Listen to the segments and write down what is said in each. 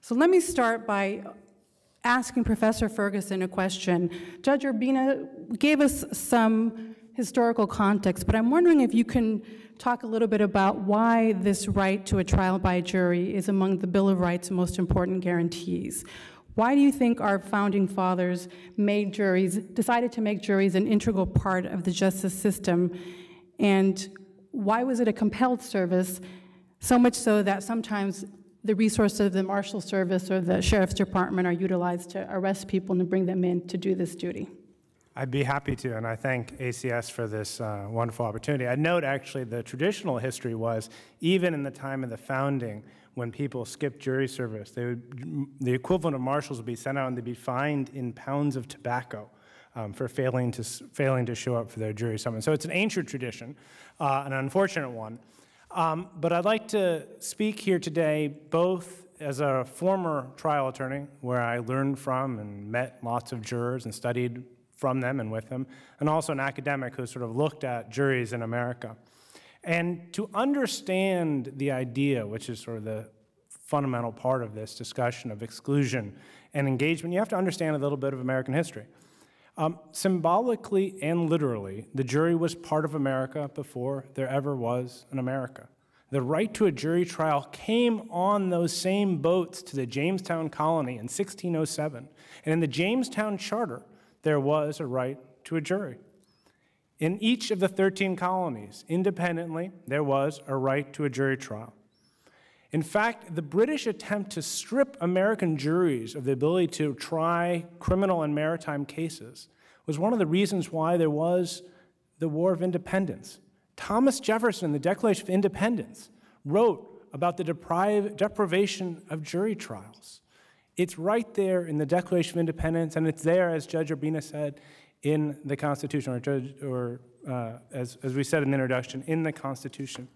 So let me start by asking Professor Ferguson a question. Judge Urbina gave us some historical context, but I'm wondering if you can talk a little bit about why this right to a trial by jury is among the Bill of Rights' most important guarantees. Why do you think our founding fathers made juries, decided to make juries an integral part of the justice system? And why was it a compelled service, so much so that sometimes the resources of the Marshal Service or the Sheriff's Department are utilized to arrest people and to bring them in to do this duty? I'd be happy to, and I thank ACS for this uh, wonderful opportunity. I'd note actually the traditional history was even in the time of the founding, when people skipped jury service. They would, the equivalent of marshals would be sent out and they'd be fined in pounds of tobacco um, for failing to, failing to show up for their jury summons. So it's an ancient tradition, uh, an unfortunate one. Um, but I'd like to speak here today both as a former trial attorney, where I learned from and met lots of jurors and studied from them and with them, and also an academic who sort of looked at juries in America. And to understand the idea, which is sort of the fundamental part of this discussion of exclusion and engagement, you have to understand a little bit of American history. Um, symbolically and literally, the jury was part of America before there ever was an America. The right to a jury trial came on those same boats to the Jamestown colony in 1607. And in the Jamestown Charter, there was a right to a jury. In each of the 13 colonies, independently, there was a right to a jury trial. In fact, the British attempt to strip American juries of the ability to try criminal and maritime cases was one of the reasons why there was the War of Independence. Thomas Jefferson, the Declaration of Independence, wrote about the deprive, deprivation of jury trials. It's right there in the Declaration of Independence, and it's there, as Judge Urbina said, in the Constitution, or, or uh, as, as we said in the introduction, in the Constitution.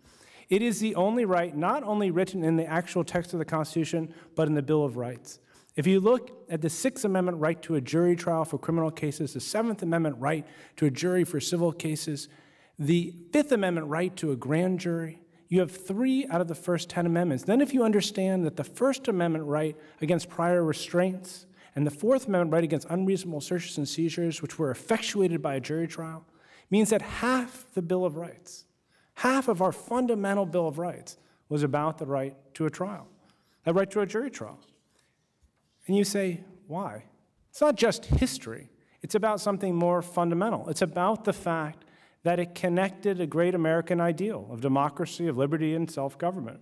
It is the only right not only written in the actual text of the Constitution, but in the Bill of Rights. If you look at the Sixth Amendment right to a jury trial for criminal cases, the Seventh Amendment right to a jury for civil cases, the Fifth Amendment right to a grand jury, you have three out of the first 10 amendments. Then, if you understand that the First Amendment right against prior restraints and the Fourth Amendment right against unreasonable searches and seizures, which were effectuated by a jury trial, means that half the Bill of Rights, half of our fundamental Bill of Rights, was about the right to a trial, a right to a jury trial. And you say, why? It's not just history, it's about something more fundamental. It's about the fact that it connected a great American ideal of democracy, of liberty, and self government.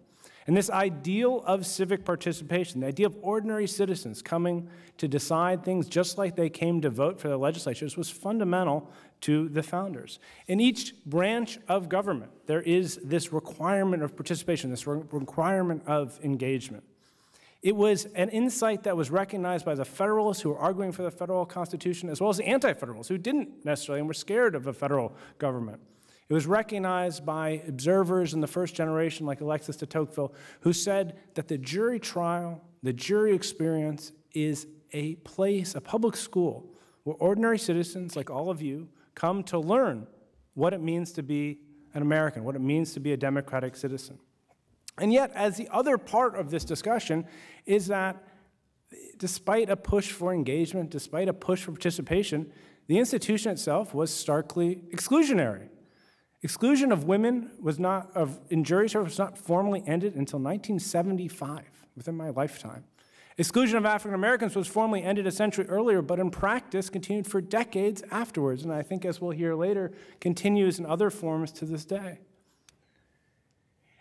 And this ideal of civic participation, the idea of ordinary citizens coming to decide things just like they came to vote for the legislatures, was fundamental to the founders. In each branch of government, there is this requirement of participation, this re requirement of engagement. It was an insight that was recognized by the Federalists who were arguing for the federal Constitution, as well as the Anti Federalists who didn't necessarily and were scared of a federal government. It was recognized by observers in the first generation, like Alexis de Tocqueville, who said that the jury trial, the jury experience, is a place, a public school, where ordinary citizens like all of you come to learn what it means to be an American, what it means to be a democratic citizen. And yet, as the other part of this discussion, is that despite a push for engagement, despite a push for participation, the institution itself was starkly exclusionary. Exclusion of women was not, of, in jury service was not formally ended until 1975, within my lifetime. Exclusion of African Americans was formally ended a century earlier, but in practice continued for decades afterwards, and I think, as we'll hear later, continues in other forms to this day.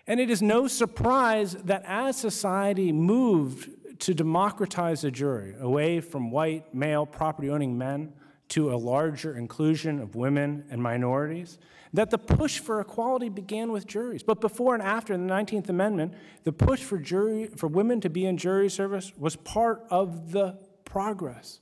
And it is no surprise that as society moved to democratize the jury away from white, male, property owning men to a larger inclusion of women and minorities, that the push for equality began with juries. But before and after the 19th Amendment, the push for, jury, for women to be in jury service was part of the progress.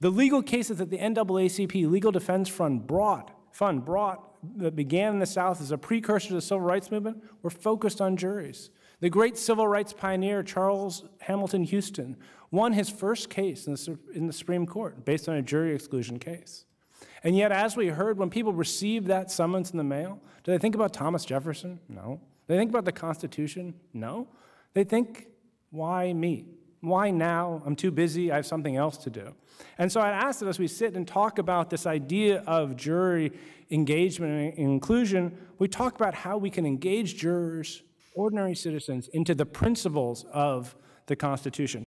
The legal cases that the NAACP Legal Defense Fund brought, fund brought that began in the South as a precursor to the civil rights movement were focused on juries. The great civil rights pioneer Charles Hamilton Houston won his first case in the, in the Supreme Court based on a jury exclusion case. And yet, as we heard, when people receive that summons in the mail, do they think about Thomas Jefferson? No. They think about the Constitution? No. They think, why me? Why now? I'm too busy. I have something else to do. And so I'd ask that as we sit and talk about this idea of jury engagement and inclusion, we talk about how we can engage jurors, ordinary citizens, into the principles of the Constitution.